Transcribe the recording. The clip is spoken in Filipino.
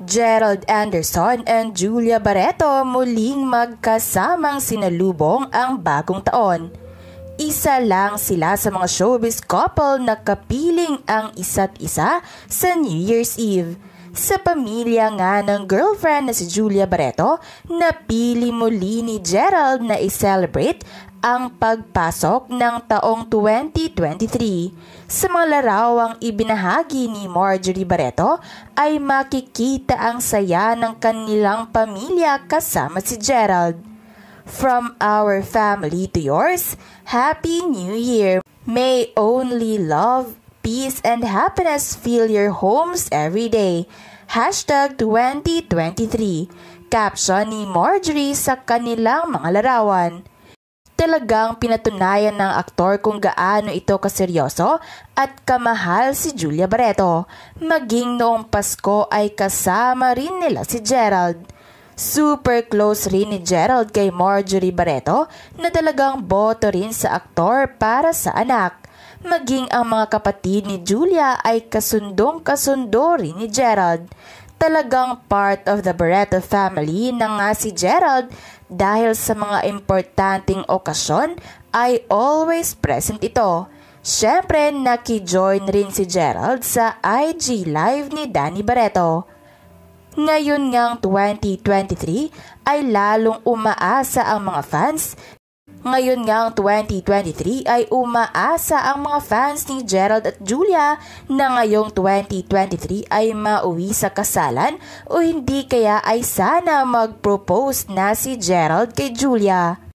Gerald Anderson and Julia Barreto muling magkasamang sinalubong ang bagong taon. Isa lang sila sa mga showbiz couple na kapiling ang isa't isa sa New Year's Eve. Sa pamilya nga ng girlfriend na si Julia Barreto, napili muli ni Gerald na i-celebrate ang pagpasok ng taong 2023. Sa mga larawang ibinahagi ni Marjorie Barreto ay makikita ang saya ng kanilang pamilya kasama si Gerald. From our family to yours, Happy New Year! May only love, peace, and happiness fill your homes every day. Hashtag 2023 Caption ni Marjorie sa kanilang mga larawan talagang pinatunayan ng aktor kung gaano ito kaseryoso at kamahal si Julia Barreto. Maging noong Pasko ay kasama rin nila si Gerald. Super close rin ni Gerald kay Marjorie Barreto na talagang boto rin sa aktor para sa anak. Maging ang mga kapatid ni Julia ay kasundong kasundo rin ni Gerald talagang part of the Barreto family na nga si Gerald dahil sa mga importanteng okasyon ay always present ito. Siyempre, nakijoin rin si Gerald sa IG Live ni Danny Barreto. Ngayon ngang 2023 ay lalong umaasa ang mga fans ngayon ngang 2023 ay umaasa ang mga fans ni Gerald at Julia na ngayong 2023 ay mauwi sa kasalan o hindi kaya ay sana mag-propose na si Gerald kay Julia.